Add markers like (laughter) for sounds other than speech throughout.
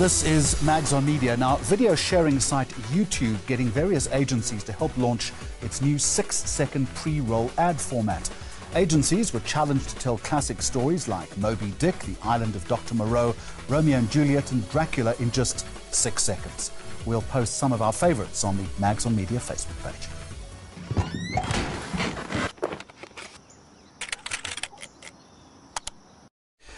This is Maggs on Media. Now, video sharing site YouTube getting various agencies to help launch its new six second pre roll ad format. Agencies were challenged to tell classic stories like Moby Dick, The Island of Dr. Moreau, Romeo and Juliet, and Dracula in just six seconds. We'll post some of our favorites on the Maggs on Media Facebook page.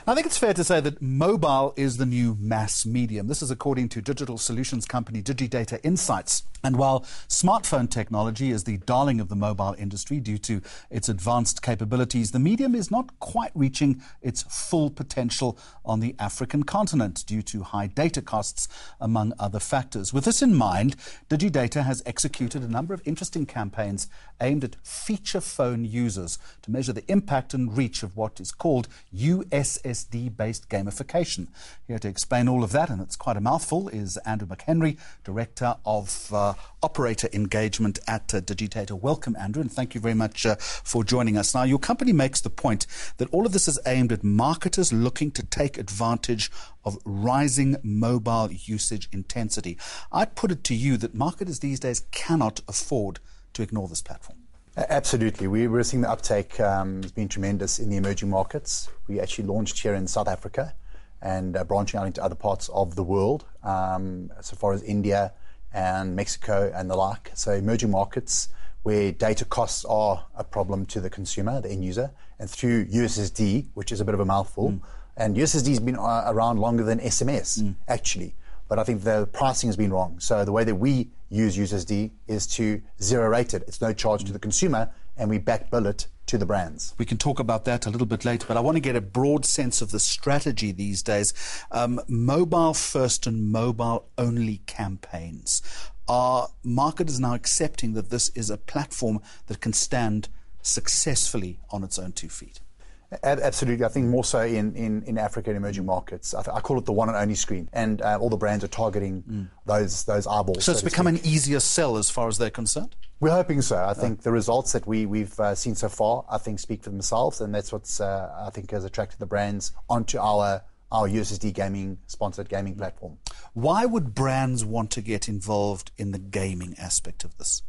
I think it's fair to say that mobile is the new mass medium. This is according to digital solutions company Digidata Insights. And while smartphone technology is the darling of the mobile industry due to its advanced capabilities, the medium is not quite reaching its full potential on the African continent due to high data costs, among other factors. With this in mind, Digidata has executed a number of interesting campaigns aimed at feature phone users to measure the impact and reach of what is called USS USSD based gamification. Here to explain all of that, and it's quite a mouthful, is Andrew McHenry, Director of uh, Operator Engagement at uh, Digidata. Welcome, Andrew, and thank you very much uh, for joining us. Now, your company makes the point that all of this is aimed at marketers looking to take advantage of rising mobile usage intensity. I'd put it to you that marketers these days cannot afford to ignore this platform. Absolutely. We, are seeing the uptake um, has been tremendous in the emerging markets. We actually launched here in South Africa and uh, branching out into other parts of the world, um, so far as India and Mexico and the like. So emerging markets where data costs are a problem to the consumer, the end user, and through USSD, which is a bit of a mouthful. Mm. And USSD has been uh, around longer than SMS, mm. actually but I think the pricing has been wrong. So the way that we use USSD is to zero rate it. It's no charge to the consumer, and we back bill it to the brands. We can talk about that a little bit later, but I want to get a broad sense of the strategy these days. Um, mobile first and mobile only campaigns. Our market is now accepting that this is a platform that can stand successfully on its own two feet? Absolutely. I think more so in, in, in Africa and emerging markets. I, th- I, call it the one and only screen. And uh, all the brands are targeting mm. those those eyeballs. So, so it's become speak. an easier sell as far as they're concerned? We're hoping so. I think the results that we, we've uh, seen so far, I think, speak for themselves. And that's what's, uh, I think, has attracted the brands onto our our USSD gaming sponsored gaming platform. Why would brands want to get involved in the gaming aspect of this?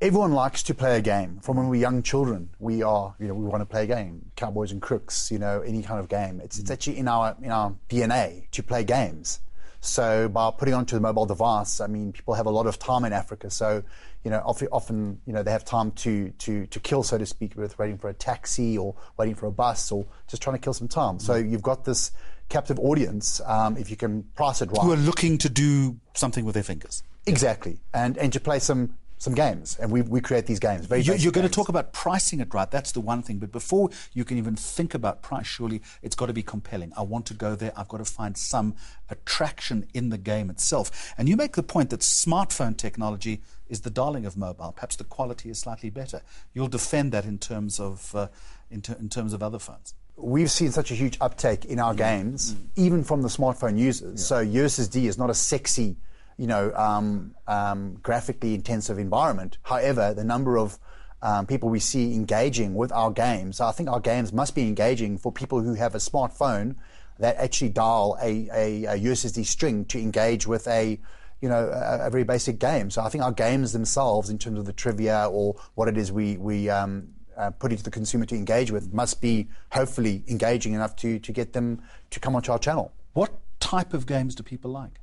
Everyone likes to play a game. From when we're young children, we are, you know, we want to play a game. Cowboys and crooks, you know, any kind of game. It's, it's actually in our, in our DNA to play games. So by putting onto the mobile device, I mean, people have a lot of time in Africa. So, you know, often, you know, they have time to, to, to kill, so to speak, with waiting for a taxi or waiting for a bus or just trying to kill some time. So you've got this captive audience, um, if you can price it right. Who are looking to do something with their fingers. Exactly. And, and to play some some games, and we, we create these games. Very you're, you're going to talk about pricing it right. That's the one thing. But before you can even think about price, surely it's got to be compelling. I want to go there. I've got to find some attraction in the game itself. And you make the point that smartphone technology is the darling of mobile. Perhaps the quality is slightly better. You'll defend that in terms of uh, in, ter- in terms of other phones we've seen such a huge uptake in our games, mm. even from the smartphone users. Yeah. So USSD is not a sexy you know, um, um, graphically intensive environment. However, the number of um, people we see engaging with our games, I think our games must be engaging for people who have a smartphone that actually dial a, a, a USSD string to engage with a you know, a, a, very basic game. So I think our games themselves, in terms of the trivia or what it is we we um, uh, put into the consumer to engage with, must be hopefully engaging enough to to get them to come onto our channel. What type of games do people like?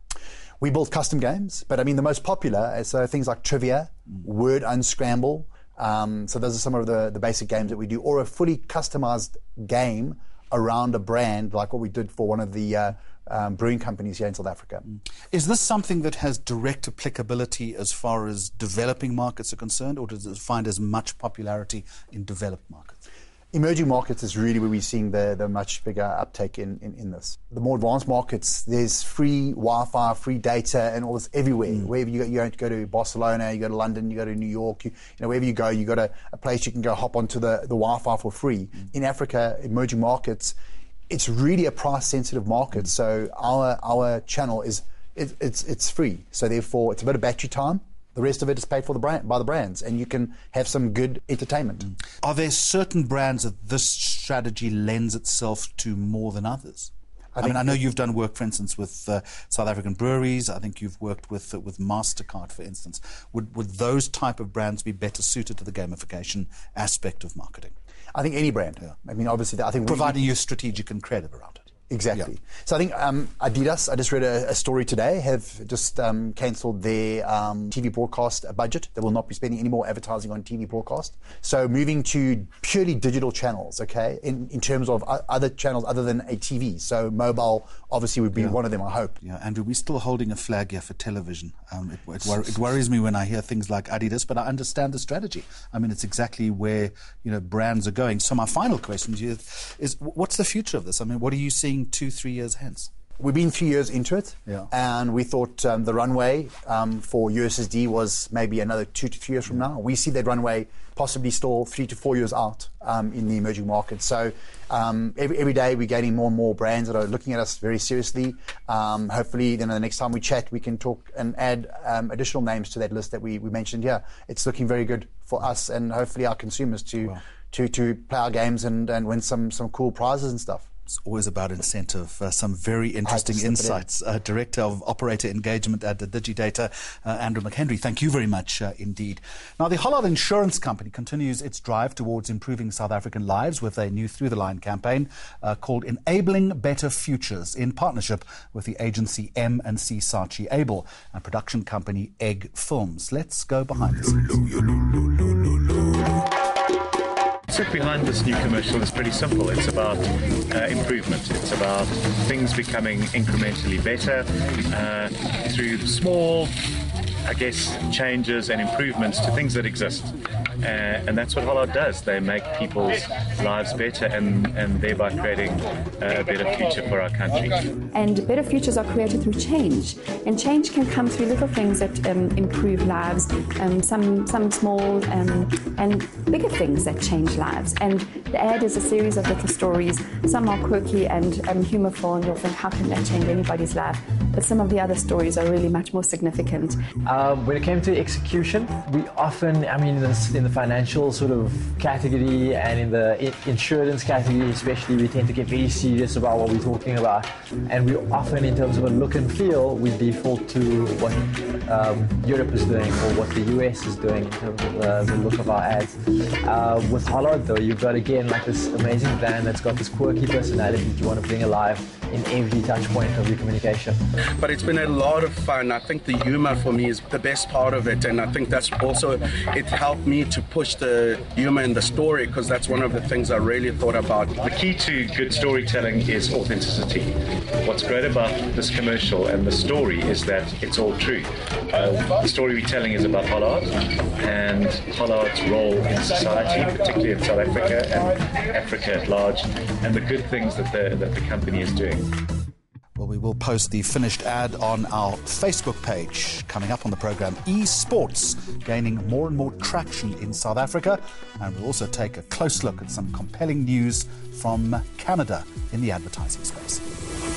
We build custom games, but I mean the most popular is uh, things like trivia, mm. word unscramble. Um, so those are some of the, the basic games that we do, or a fully customized game around a brand, like what we did for one of the uh, um, brewing companies here in South Africa. Mm. Is this something that has direct applicability as far as developing markets are concerned, or does it find as much popularity in developed markets? Emerging markets is really where we're seeing the, the much bigger uptake in, in, in this. The more advanced markets, there's free Wi-Fi, free data, and all this everywhere. Mm. Wherever you go, you don't go to Barcelona, you go to London, you go to New York, you, you know, wherever you go, you got a, a, place you can go hop onto the, the Wi-Fi for free. Mm. In Africa, emerging markets, it's really a price-sensitive market. Mm. So our our channel is it, it's it's free. So therefore, it's a bit of battery time the rest of it is paid for the brand, by the brands, and you can have some good entertainment. Mm. Are there certain brands that this strategy lends itself to more than others? I, I mean, I know you've done work, for instance, with uh, South African breweries. I think you've worked with uh, with Mastercard, for instance. Would would those type of brands be better suited to the gamification aspect of marketing? I think any brand. Yeah. I mean, obviously, I think providing we, you strategic and creative around it. Exactly. Yeah. So I think um, Adidas, I just read a, a story today, have just um, cancelled their um, TV broadcast budget. They will not be spending any more advertising on TV broadcast. So moving to purely digital channels, okay, in, in terms of other channels other than a TV. So mobile obviously would be yeah. one of them, I hope. Yeah, Andrew, we're still holding a flag here for television. Um, it, it, wor- it, worries me when I hear things like Adidas, but I understand the strategy. I mean, it's exactly where, you know, brands are going. So my final question to you is, what's the future of this? I mean, what are you seeing two, three years hence? We've been three years into it, yeah. and we thought um, the runway um, for USSD was maybe another two to three years from now. We see that runway possibly still three to four years out um, in the emerging markets. So um, every, every day we're getting more and more brands that are looking at us very seriously. Um, hopefully, then the next time we chat, we can talk and add um, additional names to that list that we, we mentioned here. It's looking very good for us and hopefully our consumers to. Wow. To, to play our games and, and win some, some cool prizes and stuff. It's always about incentive. Uh, some very interesting insights. In. Uh, Director of Operator Engagement at the Digidata, uh, Andrew McHenry, thank you very much uh, indeed. Now, the Hollard Insurance Company continues its drive towards improving South African lives with a new Through the Line campaign uh, called Enabling Better Futures in partnership with the agency M and C Saatchi Abel and production company Egg Films. Let's go behind the scenes (laughs) concept behind this new commercial is pretty simple. It's about uh, improvement. It's about things becoming incrementally better uh, through small, I guess, changes and improvements to things that exist. Uh, and that's what Hollard does. They make people's lives better and, and thereby creating uh, a better future for our country. And better futures are created through change. And change can come through little things that um, improve lives, um, some, some small um, and bigger things that change lives. And the ad is a series of little stories. Some are quirky and um, humorful, and you'll think, how can that change anybody's life? But some of the other stories are really much more significant. Um, when it came to execution, we often, I mean, in the, in the financial sort of category and in the insurance category, especially, we tend to get very serious about what we're talking about. And we often, in terms of a look and feel, we default to what um, Europe is doing or what the US is doing in terms of uh, the look of our ads. Uh, with Hollard, though, you've got again like this amazing brand that's got this quirky personality that you want to bring alive in every touch point of your communication. But it's been a lot of fun. I think the humor for me is the best part of it, and I think that's also it helped me to push the humor in the story because that's one of the things I really thought about. The key to good storytelling is authenticity. What's great about this commercial and the story is that it's all true. Uh, the story we're telling is about Hollard and Hollard's role in society, particularly in South Africa and Africa at large, and the good things that the, that the company is doing. Well, we will post the finished ad on our Facebook page. Coming up on the program, esports gaining more and more traction in South Africa. And we'll also take a close look at some compelling news from Canada in the advertising space.